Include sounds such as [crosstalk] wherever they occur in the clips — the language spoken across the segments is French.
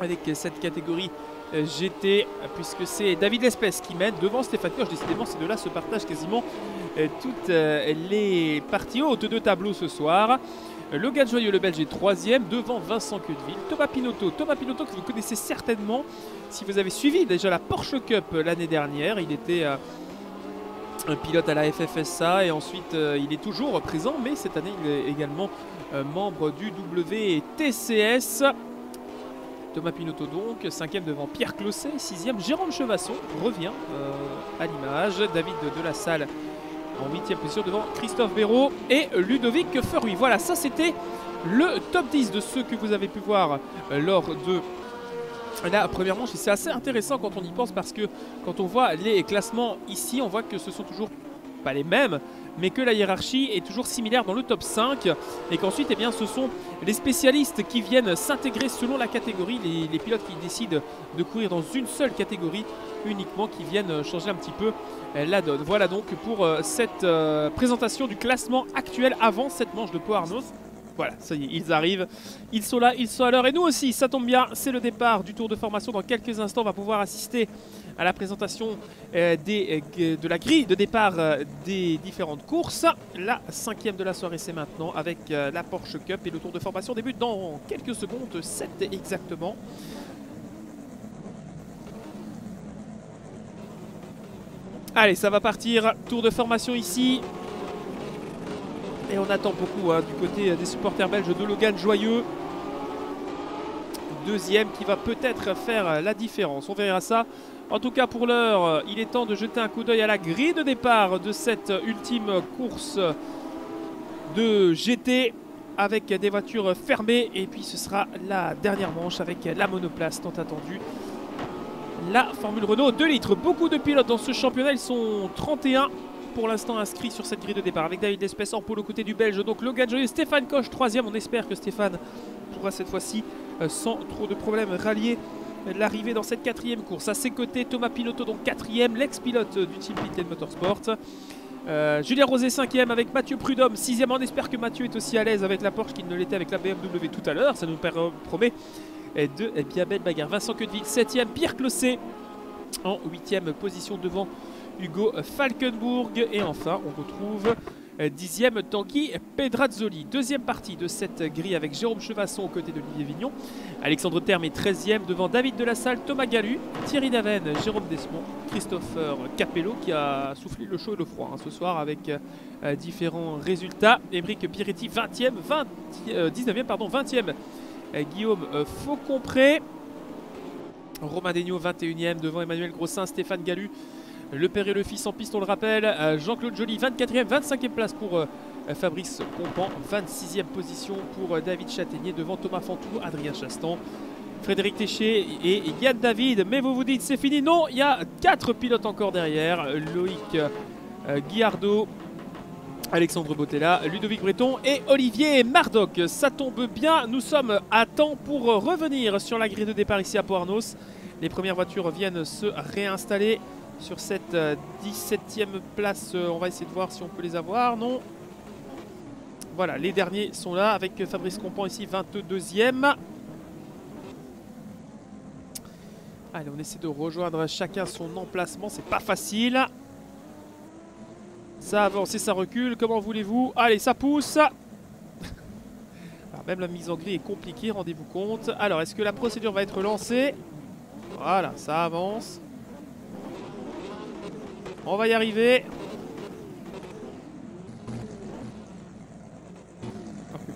avec cette catégorie euh, GT, puisque c'est David Lespèce qui mène devant Stéphane Koch. Décidément, ces deux-là se partagent quasiment euh, toutes euh, les parties hautes de tableau ce soir. Logan Joyeux, le Belge, est troisième devant Vincent Cudeville. Thomas Pinotto, Thomas Pinotto que vous connaissez certainement si vous avez suivi déjà la Porsche Cup l'année dernière. Il était un pilote à la FFSA et ensuite il est toujours présent, mais cette année il est également membre du WTCS. Thomas Pinotto donc, cinquième devant Pierre Closset, sixième Jérôme Chevasson revient euh, à l'image, David de la Salle en huitième position devant Christophe Béraud et Ludovic Ferruy. Voilà, ça c'était le top 10 de ceux que vous avez pu voir euh, lors de la première manche. C'est assez intéressant quand on y pense parce que quand on voit les classements ici, on voit que ce sont toujours pas les mêmes, mais que la hiérarchie est toujours similaire dans le top 5 et qu'ensuite eh ce sont les spécialistes qui viennent s'intégrer selon la catégorie, les, pilotes qui décident de courir dans une seule catégorie uniquement qui viennent changer un petit peu euh, la donne. Voilà donc pour euh, cette euh, présentation du classement actuel avant cette manche de Poarnos. Voilà, ça y est, ils arrivent, ils sont là, ils sont à l'heure. Et nous aussi, ça tombe bien, c'est le départ du tour de formation. Dans quelques instants, on va pouvoir assister à la présentation euh, euh, de la grille de départ euh, des différentes courses. La cinquième de la soirée, c'est maintenant avec la Porsche Cup. Et le tour de formation débute dans quelques secondes, 7 exactement. Allez, ça va partir. Tour de formation ici. Et on attend beaucoup hein, du côté des supporters belges de Logan Joyeux. Deuxième qui va peut-être faire la différence. On verra ça. En tout cas pour l'heure, il est temps de jeter un coup d'œil à la grille de départ de cette ultime course de GT avec des voitures fermées. Et puis ce sera la dernière manche avec la monoplace tant attendue. La Formule Renault 2 litres. Beaucoup de pilotes dans ce championnat. Ils sont 31 pour l'instant inscrit sur cette grille de départ avec David Espèce en pôle aux côtés du Belge. Donc Logan Joyeux, Stéphane Koch, troisième. On espère que Stéphane pourra cette fois-ci, euh, sans trop de problèmes, rallier l'arrivée dans cette quatrième course. À ses côtés, Thomas Pinotto, donc quatrième, l'ex-pilote du team Pitted Motorsport. Euh, Julien Rosé 5 avec Mathieu Prudhomme 6 On espère que Mathieu est aussi à l'aise avec la Porsche qu'il ne l'était avec la BMW tout à l'heure. Ça nous promet de bien belle bagarre. Vincent Quedeville 7 Pierre Closset en 8 position devant Hugo Falkenburg. Et enfin, on retrouve euh, dixième Tanguy Pedrazzoli. Deuxième partie de cette grille avec Jérôme Chevasson aux côtés d'Olivier Vignon. Alexandre Terme est 13e devant David Delassalle, Thomas Galu, Thierry Daven, Jérôme Desmond, Christopher Capello qui a soufflé le chaud et le froid hein, ce soir avec euh, différents résultats. Émeric Piretti 20e, 20, 19e, pardon, 20e. Guillaume Faucompré. Romain Degnaud 21e devant Emmanuel Grossin, Stéphane Galu le père et le fils en piste, on le rappelle. Euh, Jean-Claude Joly, 24e, 25e place pour euh, Fabrice Compan. 26e position pour euh, David Châtaignier devant Thomas Fantou, Adrien Chastan. Frédéric Téché et Yann David. Mais vous vous dites c'est fini Non, il y a 4 pilotes encore derrière. Loïc Guillardo, Alexandre Botella, Ludovic Breton et Olivier Mardoc. Ça tombe bien, nous sommes à temps pour revenir sur la grille de départ ici à Poarnos. Les premières voitures viennent se réinstaller sur cette 17e euh, place. Euh, on va essayer de voir si on peut les avoir. Non. Voilà, les derniers sont là avec Fabrice Compan ici, 22e. Allez, on essaie de rejoindre chacun son emplacement. C'est pas facile. Ça avance et ça recule. Comment voulez-vous? Allez, ça pousse. même la mise en gris est compliquée, rendez-vous compte. Alors, est-ce que la procédure va être lancée? Voilà, ça avance. On va y arriver.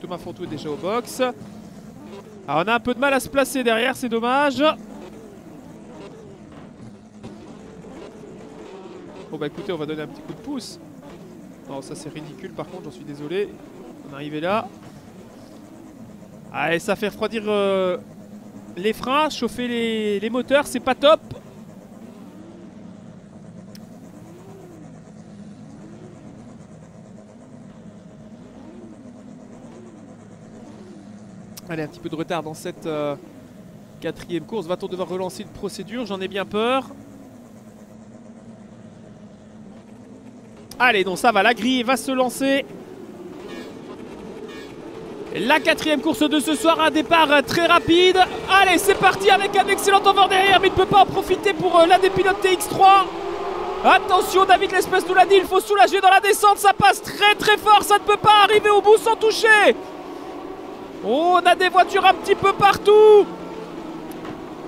Thomas Fontou est déjà au box. Alors on a un peu de mal à se placer derrière, c'est dommage. Bon bah écoutez, on va donner un petit coup de pouce. Non, ça c'est ridicule par contre, j'en suis désolé. On est arrivé là. Allez, ça fait refroidir euh, les freins, chauffer les moteurs, c'est pas top. Allez, un petit peu de retard dans cette euh, quatrième course. Va-t-on devoir relancer une procédure? J'en ai bien peur. Allez, donc ça va. La grille va se lancer. La quatrième course de ce soir, un départ très rapide. Allez, c'est parti avec un excellent envers derrière, mais il ne peut pas en profiter pour euh, l'un des pilotes TX3. Attention, David L'Espèce nous l'a dit, il faut soulager dans la descente, ça passe très très fort, ça ne peut pas arriver au bout sans toucher. On a des voitures un petit peu partout.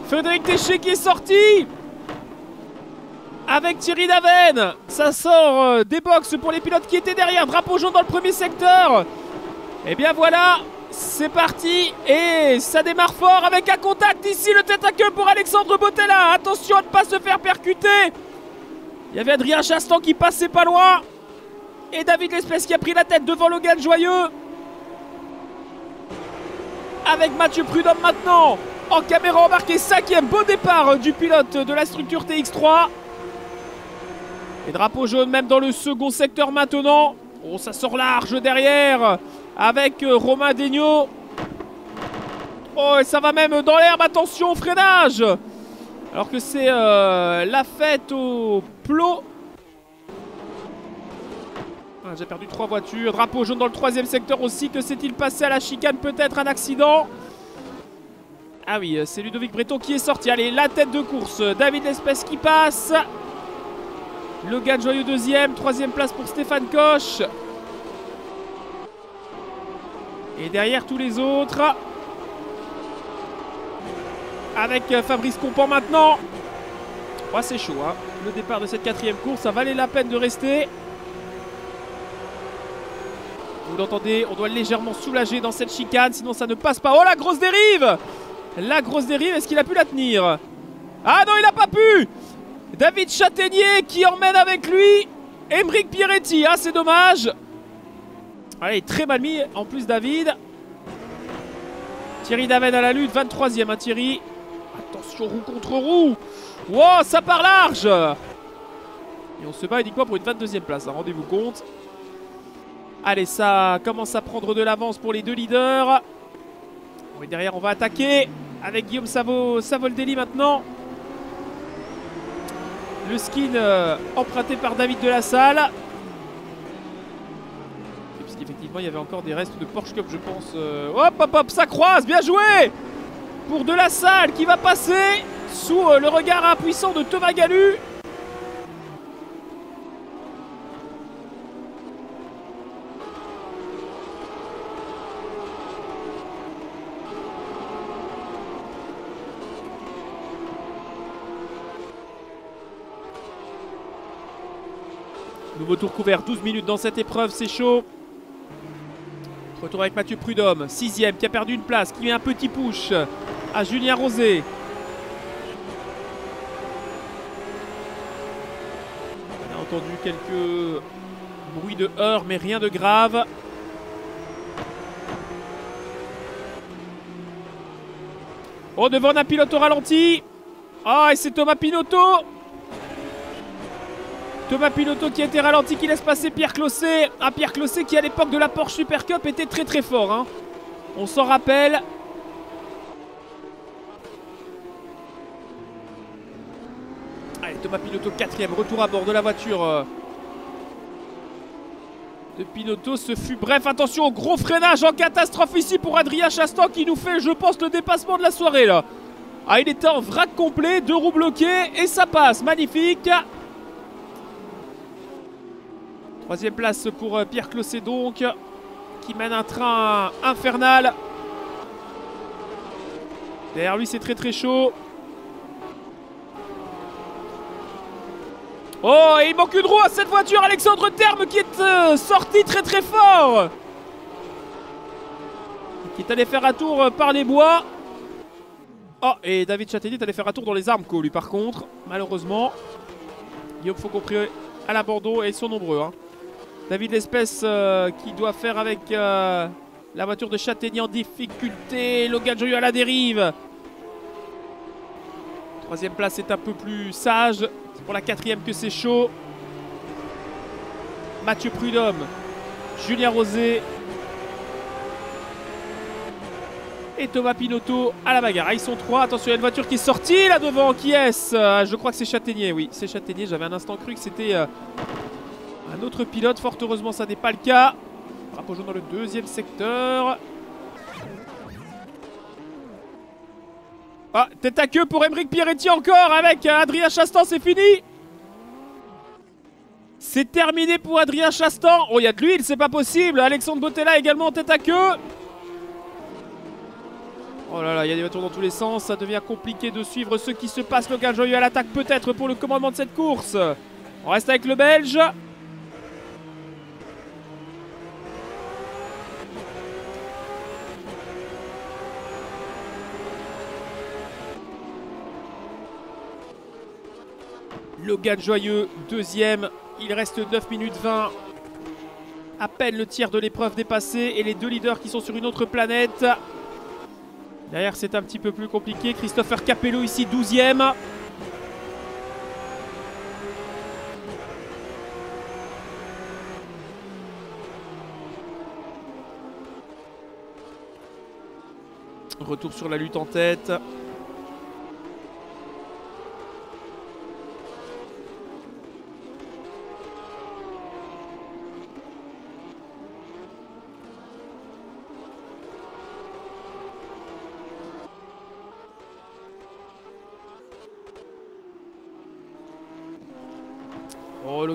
Frédéric Téché qui est sorti. Avec Thierry Daven. Ça sort euh, des box pour les pilotes qui étaient derrière. Drapeau jaune dans le premier secteur. Et eh bien voilà, c'est parti. Et ça démarre fort avec un contact ici. Le tête à queue pour Alexandre Bottella. Attention à ne pas se faire percuter. Il y avait Adrien Chastan qui passait pas loin. Et David L'Espèce qui a pris la tête devant Logan Joyeux. Avec Mathieu Prudhomme maintenant. En caméra embarquée, cinquième beau départ du pilote de la structure TX3. Et drapeau jaune même dans le second secteur maintenant. Oh, ça sort large derrière avec euh, Romain Degnaud. Oh, et ça va même dans l'herbe. Attention, freinage. Alors que c'est euh, la fête au plot. Ah, J'ai perdu trois voitures. Drapeau jaune dans le troisième secteur aussi. Que s'est-il passé à la chicane? Peut-être un accident? Ah oui, c'est Ludovic Breton qui est sorti. Allez, la tête de course. David L'Espèce qui passe. Logan Joyeux deuxième. Troisième place pour Stéphane Koch. Et derrière tous les autres. Avec Fabrice Compan maintenant. Oh, c'est chaud. Hein. Le départ de cette quatrième course, ça valait la peine de rester. Vous l'entendez, on doit légèrement soulager dans cette chicane, sinon ça ne passe pas. Oh la grosse dérive La grosse dérive, est-ce qu'il a pu la tenir? Ah non, il n'a pas pu David Châtaignier qui emmène avec lui Emeric Pierretti. Ah, c'est dommage. Allez, très mal mis en plus David. Thierry David à la lutte, 23ème hein, Thierry. Attention, roue contre roue. Wow, ça part large. Et on se bat uniquement pour une 22ème place, hein, rendez-vous compte. Allez, ça commence à prendre de l'avance pour les deux leaders. Derrière, on va attaquer avec Guillaume Savo, Savoldelli maintenant. Le skin euh, emprunté par David de la Salle. Puisqu'effectivement, il y avait encore des restes de Porsche Cup, je pense. Euh, hop, hop, hop, ça croise, bien joué Pour de la Salle qui va passer sous euh, le regard impuissant de Thomas Galu. Nouveau tour couvert, 12 minutes dans cette épreuve, c'est chaud. Retour avec Mathieu Prudhomme, sixième, qui a perdu une place, qui met un petit push à Julien Rosé. On a entendu quelques bruits de heurts, mais rien de grave. Oh, devant un pilote au ralenti. Ah, et c'est Thomas Pinotto Thomas Pinotto qui a été ralenti, qui laisse passer Pierre Clossé. Un Pierre Clossé qui à l'époque de la Porsche Super Cup était très très fort. Hein. On s'en rappelle. Allez, Thomas Pinotto quatrième, retour à bord de la voiture euh, de Pinotto. Ce fut bref, attention au gros freinage en catastrophe ici pour Adrien Chastan qui nous fait, je pense, le dépassement de la soirée là. Ah, il était en vrac complet, deux roues bloquées et ça passe, magnifique. Troisième place pour euh, Pierre Clossé donc, qui mène un train infernal. Derrière lui, c'est très très chaud. Oh, et il manque une roue à cette voiture, Alexandre Terme qui est euh, sorti très très fort. Qui est allé faire un tour euh, par les bois. Oh, et David Châtaignier est allé faire un tour dans les armes, lui, par contre, malheureusement. Guillaume compris à l'abandon et ils sont nombreux. Hein. David L'Espèce euh, qui doit faire avec euh, la voiture de Châtaignier en difficulté. Logan Joyeux à la dérive. Troisième place est un peu plus sage. C'est pour la quatrième que c'est chaud. Mathieu Prudhomme. Julien Rosé. Et Thomas Pinotto à la bagarre. Ah, ils sont trois. Attention, il y a une voiture qui est sortie là devant. Qui est-ce euh, Je crois que c'est Châtaignier. Oui, c'est Châtaignier. J'avais un instant cru que c'était un autre pilote, fort heureusement ça n'est pas le cas. Drapeau jaune dans le deuxième secteur. Ah, tête à queue pour Emeric Pierretti encore avec Adrien Chastan, c'est fini C'est terminé pour Adrien Chastan. Oh, il y a de l'huile, c'est pas possible. Alexandre Botella également en tête à queue. Oh là là, il y a des voitures dans tous les sens, ça devient compliqué de suivre ce qui se passe. Le Joyeux à l'attaque peut-être pour le commandement de cette course. On reste avec le Belge. Logan Joyeux, deuxième. Il reste 9 minutes 20. À peine le tiers de l'épreuve dépassé et les deux leaders qui sont sur une autre planète. Derrière, c'est un petit peu plus compliqué. Christopher Capello ici, 12e. Retour sur la lutte en tête.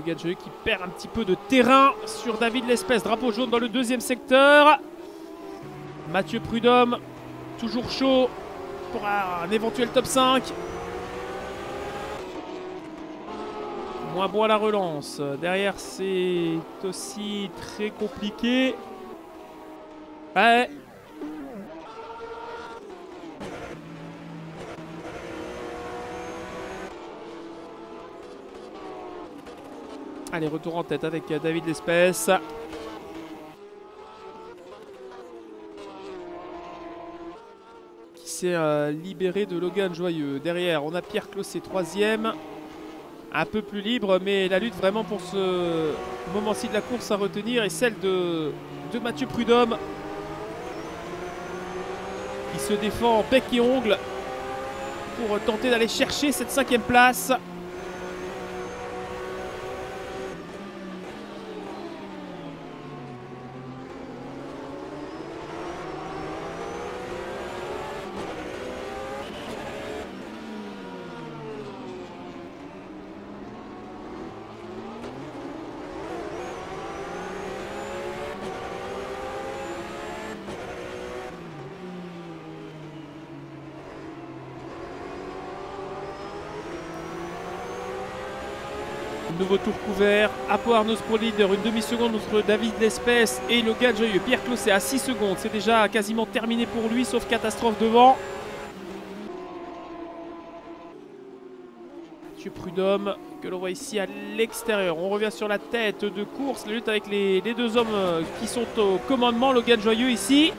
Logan qui perd un petit peu de terrain sur David L'Espèce. Drapeau jaune dans le deuxième secteur. Mathieu Prudhomme, toujours chaud pour un éventuel top 5. Moins bon à la relance. Derrière, c'est aussi très compliqué. Ouais, Allez, retour en tête avec David L'Espèce. Qui s'est euh, libéré de Logan Joyeux. Derrière, on a Pierre Clossé, troisième. Un peu plus libre, mais la lutte vraiment pour ce moment-ci de la course à retenir est celle de, de Mathieu Prudhomme. Qui se défend en bec et ongle pour tenter d'aller chercher cette cinquième place. Nouveau tour couvert. Apo Arnaud leader. Une demi-seconde entre David L'Espèce et le Joyeux. Pierre Closset à 6 secondes. C'est déjà quasiment terminé pour lui, sauf catastrophe devant. Mathieu Prudhomme, que l'on voit ici à l'extérieur. On revient sur la tête de course. La lutte avec les, deux hommes euh, qui sont au commandement. Logan Joyeux ici.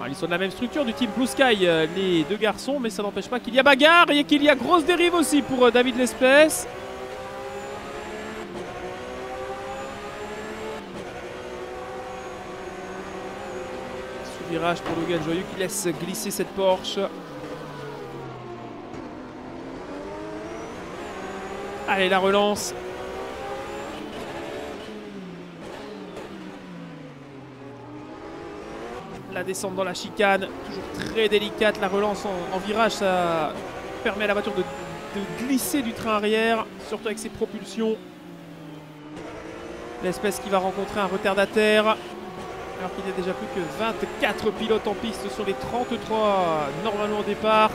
Ah, ils sont de la même structure du team Blue Sky, euh, les deux garçons, mais ça n'empêche pas qu'il y a bagarre et qu'il y a grosse dérive aussi pour euh, David L'Espèce. Virage pour Logan Joyeux qui laisse glisser cette Porsche. Allez, la relance. La descente dans la chicane, toujours très délicate. La relance en, virage, ça permet à la voiture de, de, glisser du train arrière, surtout avec ses propulsions. L'espèce qui va rencontrer un retardataire alors qu'il n'y a déjà plus que 24 pilotes en piste sur les 33 normalement au départ.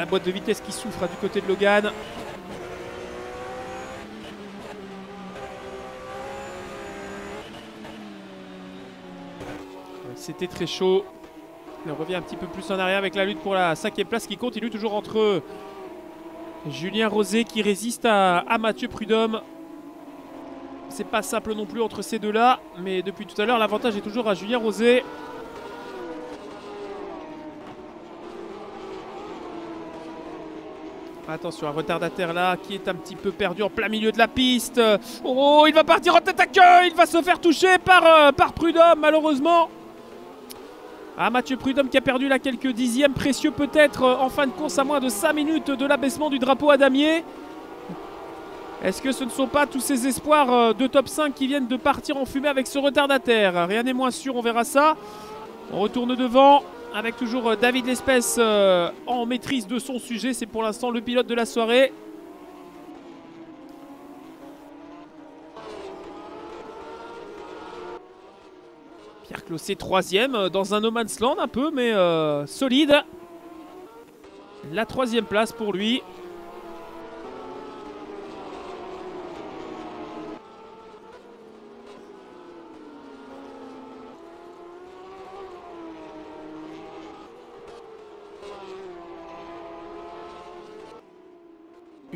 la boîte de vitesse qui souffre du côté de Logan. C'était très chaud. on revient un petit peu plus en arrière avec la lutte pour la cinquième place qui continue toujours entre Julien Rosé qui résiste à, à Mathieu Prudhomme. C'est pas simple non plus entre ces deux-là, mais depuis tout à l'heure, l'avantage est toujours à Julien Rosé. Attention, un retardataire là qui est un petit peu perdu en plein milieu de la piste. Oh, il va partir en tête à queue. Il va se faire toucher par, euh, Prudhomme, malheureusement. Ah, Mathieu Prudhomme qui a perdu là quelques dixièmes précieux peut-être euh, en fin de course à moins de 5 minutes de l'abaissement du drapeau à damier. Est-ce que ce ne sont pas tous ces espoirs euh, de top 5 qui viennent de partir en fumée avec ce retardataire? Rien n'est moins sûr, on verra ça. On retourne devant avec toujours euh, David L'Espèce euh, en maîtrise de son sujet. C'est pour l'instant le pilote de la soirée. Pierre Clossé troisième euh, dans un no man's land un peu mais solide. La troisième place pour lui.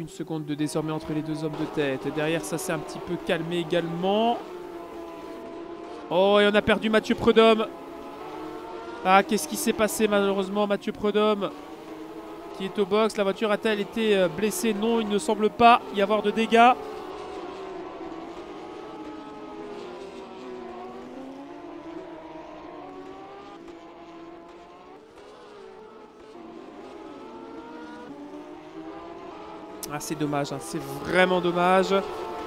Une seconde de désormais entre les deux hommes de tête. Derrière, ça s'est un petit peu calmé également. Oh, et on a perdu Mathieu Prudhomme. Ah, qu'est-ce qui s'est passé malheureusement, Mathieu Prudhomme qui est au box. La voiture a-t-elle été euh, blessée? Non, il ne semble pas y avoir de dégâts. Ah, c'est dommage, hein. c'est vraiment dommage.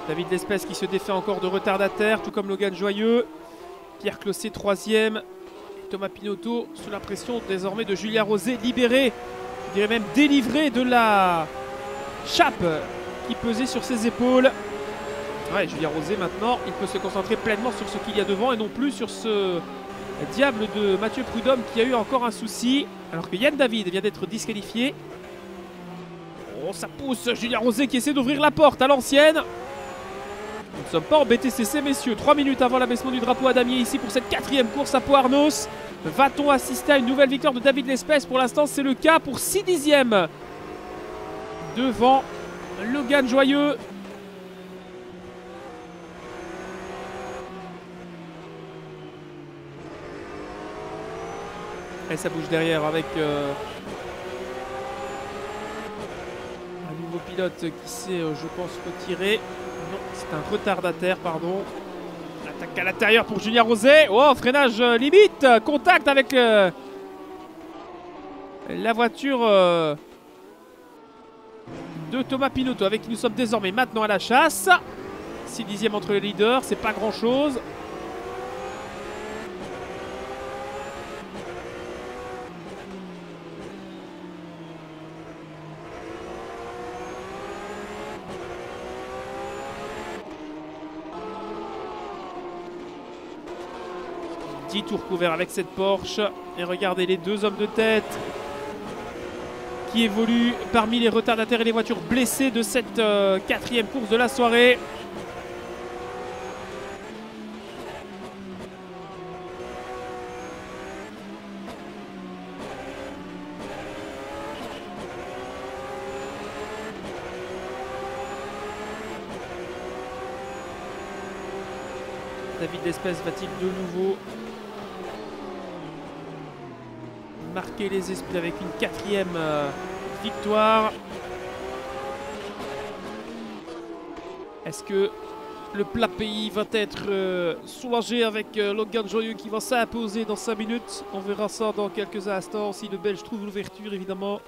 David Lespèce qui se défait encore de retardataire, tout comme Logan Joyeux. Pierre Clossé, troisième. Thomas Pinotto, sous la pression désormais de Julia Rosé, libéré, je dirais même délivré de la chape qui pesait sur ses épaules. Ouais, Julia Rosé maintenant, il peut se concentrer pleinement sur ce qu'il y a devant et non plus sur ce diable de Mathieu Prudhomme qui a eu encore un souci. Alors que Yann David vient d'être disqualifié. Oh, ça pousse Julien Rosé qui essaie d'ouvrir la porte à l'ancienne. Nous ne sommes pas en BTCC, messieurs. 3 minutes avant l'abaissement du drapeau à damier ici pour cette quatrième course à Poarnos. Va-t-on assister à une nouvelle victoire de David Lespèce Pour l'instant, c'est le cas pour 6 dixièmes. Devant Logan Joyeux. Et ça bouge derrière avec euh, pilote qui s'est, euh, je pense, retiré. Non, c'est un retardataire, pardon. Attaque à l'intérieur pour Julien Rosé. Oh, freinage euh, limite. Contact avec euh, la voiture de Thomas Pinotto, avec qui nous sommes désormais maintenant à la chasse. 6 dixièmes entre les leaders, c'est pas grand tour couvert avec cette Porsche. Et regardez les deux hommes de tête qui évoluent parmi les retardataires et les voitures blessées de cette euh, quatrième course de la soirée. David Despès va-t-il de nouveau les esprits avec une quatrième euh, victoire. Est-ce que le plat pays va être euh, soulagé avec euh, Logan Joyeux qui va s'imposer dans 5 minutes? On verra ça dans quelques instants si le Belge trouve l'ouverture évidemment.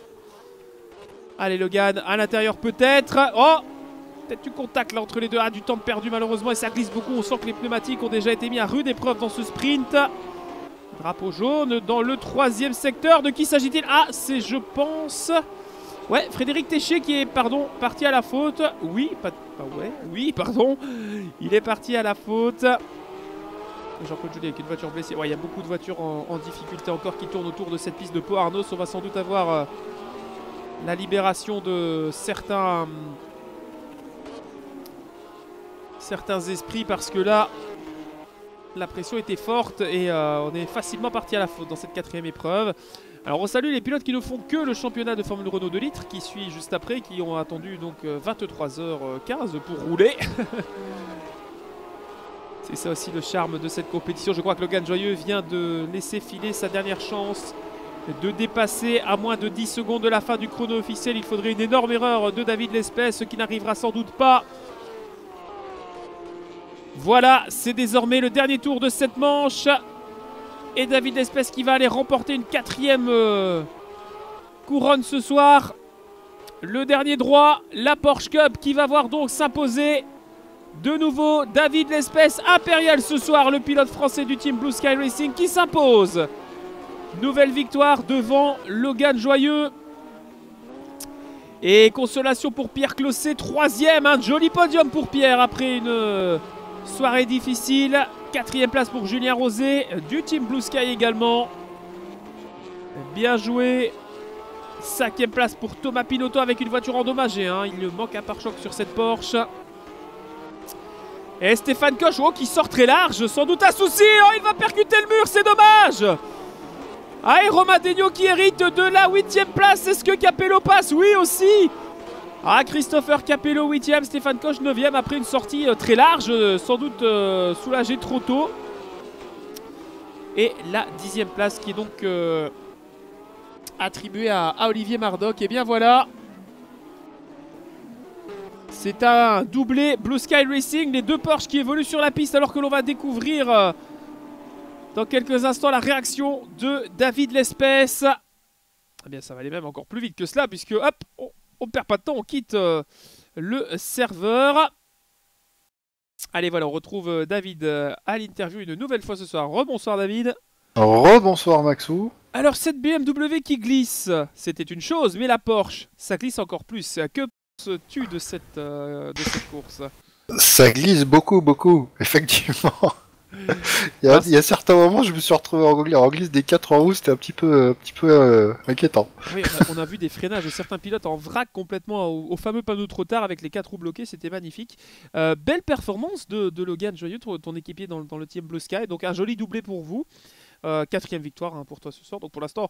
Allez Logan, à l'intérieur peut-être. Oh Peut-être du contact là entre les deux. Ah, du temps perdu malheureusement et ça glisse beaucoup. On sent que les pneumatiques ont déjà été mis à rude épreuve dans ce sprint. Drapeau jaune dans le troisième secteur. De qui s'agit-il? Ah, c'est, je pense... Ouais, Frédéric Téché qui est, pardon, parti à la faute. Oui, pas, ouais, oui, pardon. Il est parti à la faute. Jean-Claude Julie avec une voiture blessée. Ouais, il y a beaucoup de voitures en, difficulté encore qui tournent autour de cette piste de Pau Arnos. On va sans doute avoir euh, la libération de certains... certains esprits parce que là, la pression était forte et euh, on est facilement parti à la faute dans cette quatrième épreuve. Alors on salue les pilotes qui ne font que le championnat de Formule Renault 2 litres qui suit juste après, qui ont attendu donc 23h15 euh, pour rouler. [laughs] C'est ça aussi le charme de cette compétition. Je crois que Logan Joyeux vient de laisser filer sa dernière chance de dépasser à moins de 10 secondes de la fin du chrono officiel. Il faudrait une énorme erreur de David Lespèce, ce qui n'arrivera sans doute pas. Voilà, c'est désormais le dernier tour de cette manche. Et David Lespèce qui va aller remporter une quatrième euh, couronne ce soir. Le dernier droit, la Porsche Cup qui va voir donc s'imposer de nouveau David Lespèce impérial ce soir, le pilote français du team Blue Sky Racing qui s'impose. Nouvelle victoire devant Logan Joyeux. Et consolation pour Pierre Clossé, troisième, un joli podium pour Pierre après une euh, soirée difficile. Quatrième place pour Julien Rosé, du team Blue Sky également. Bien joué. Cinquième place pour Thomas Pinotto avec une voiture endommagée. Hein. Il manque un pare-choc sur cette Porsche. Et Stéphane Koch, qui sort très large, sans doute un souci. Oh, il va percuter le mur, c'est dommage. Ah, et Romadegno qui hérite de la huitième place. Est-ce que Capello passe? Oui, aussi. Ah, Christopher Capello, huitième. Stéphane Koch, neuvième, après une sortie euh, très large, euh, sans doute euh, soulagé trop tôt. Et la dixième place qui est donc attribuée à, Olivier Mardoc. Et bien voilà, c'est un doublé Blue Sky Racing, les deux Porsche qui évoluent sur la piste alors que l'on va découvrir dans quelques instants la réaction de David Lespèce. Eh bien ça va aller même encore plus vite que cela puisque hop, ne perd pas de temps, on quitte euh, le serveur. Allez voilà, on retrouve euh, David à l'interview une nouvelle fois ce soir. Rebonsoir David. Rebonsoir Maxou. Alors cette BMW qui glisse, c'était une chose, mais la Porsche, ça glisse encore plus. Que tu de cette, euh, de cette course? Ça glisse beaucoup, beaucoup, [laughs] effectivement. Il, y a, il, y a, certains moments, je me suis retrouvé en, glisse des 4 en haut, c'était un petit peu, un petit peu euh, inquiétant. Oui, on a, vu des freinages de certains pilotes en vrac complètement au, fameux panneau trop tard avec les 4 roues bloquées, c'était magnifique. Euh, belle performance de, de, Logan Joyeux, ton, équipier dans, dans, le team Blue Sky, donc un joli doublé pour vous. quatrième victoire hein, pour toi ce soir, donc pour l'instant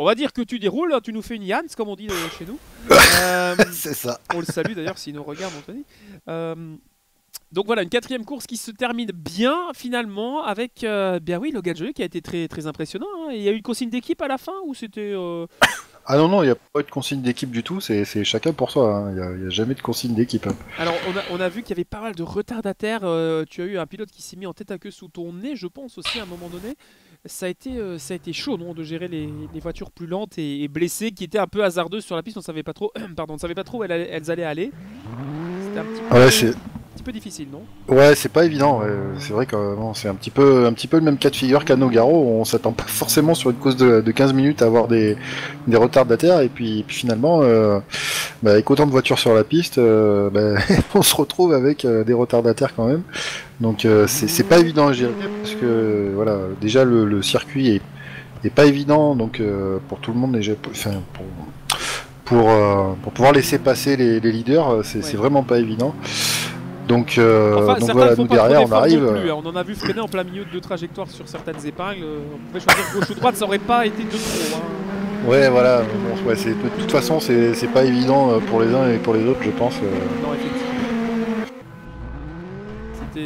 on va dire que tu déroules, hein, tu nous fais une Yann, comme on dit euh, chez nous. [laughs] Euh, c'est ça. On le salue d'ailleurs s'il nous regarde, Anthony. Euh, donc voilà, une quatrième course qui se termine bien finalement avec bien oui, Logan qui a été très, très impressionnant. Hein. Il y a eu une consigne d'équipe à la fin ou c'était. [coughs] Ah non, non, il n'y a pas de consigne d'équipe du tout, c'est chacun pour soi, hein. il n'y a, jamais de consigne d'équipe. Alors on a, vu qu'il y avait pas mal de retardataires, tu as eu un pilote qui s'est mis en tête à queue sous ton nez, je pense aussi à un moment donné ça a été, euh, ça a été chaud non, de gérer les, voitures plus lentes et, blessées qui étaient un peu hasardeuses sur la piste. On savait pas trop, [coughs] pardon, on savait pas trop où elles, allaient aller. C'était un petit peu, petit peu difficile, non? Ouais, c'est pas évident. C'est vrai que c'est un petit peu, un petit peu le même cas de figure qu'à Nogaro. On s'attend pas forcément sur une cause de, 15 minutes à avoir des, des retardataires et puis, finalement, euh, bah, avec autant de voitures sur la piste, euh, bah, [laughs] on se retrouve avec des retardataires quand même. Donc euh, c'est pas évident à gérer parce que voilà déjà le, circuit est, pas évident donc euh, pour tout le monde déjà enfin, pour euh, pour, pouvoir laisser passer les, leaders c'est vraiment pas évident. Donc, donc voilà, nous derrière on arrive. Hein. On en a vu freiner en plein milieu de deux trajectoires sur certaines épingles. On pouvait choisir gauche ou droite, ça aurait pas été de trop. Hein. Ouais, voilà. Bon, ouais, de toute façon, c'est pas évident pour les uns et pour les autres, je pense. Non, effectivement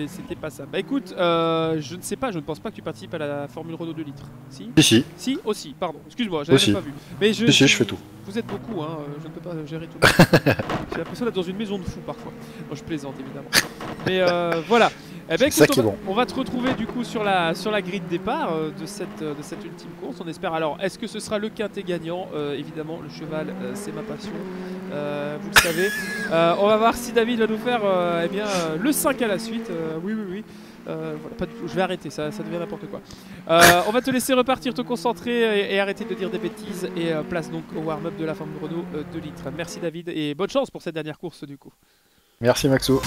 c'était pas ça. Bah écoute, euh, je ne sais pas, je ne pense pas que tu participes à la Formule Renault 2 litres. Si? Si, si. aussi, pardon. Excuse-moi, j'avais pas vu. Mais je, si, je fais tout. Vous êtes beaucoup, hein, je ne peux pas gérer tout. [laughs] J'ai l'impression d'être dans une maison de fous parfois. Moi je plaisante évidemment. Mais euh, voilà. Eh ben, écoute, on, va, on, va, te retrouver du coup sur la, sur la grille de départ euh, de, cette, de cette ultime course. On espère. Alors, est-ce que ce sera le quintet gagnant? Évidemment, le cheval, c'est ma passion. vous le savez. on va voir si David va nous faire eh bien, le 5 à la suite. oui, oui, oui. Euh, voilà, pas du tout. Je vais arrêter, ça, ça devient n'importe quoi. Euh, on va te laisser repartir, te concentrer et, arrêter de dire des bêtises. Et euh, place donc au warm-up de la forme Renault 2 litres. Merci David et bonne chance pour cette dernière course du coup. Merci Maxo.